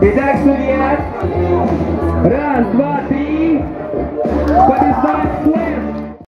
Итак, судья. Раз, два, три.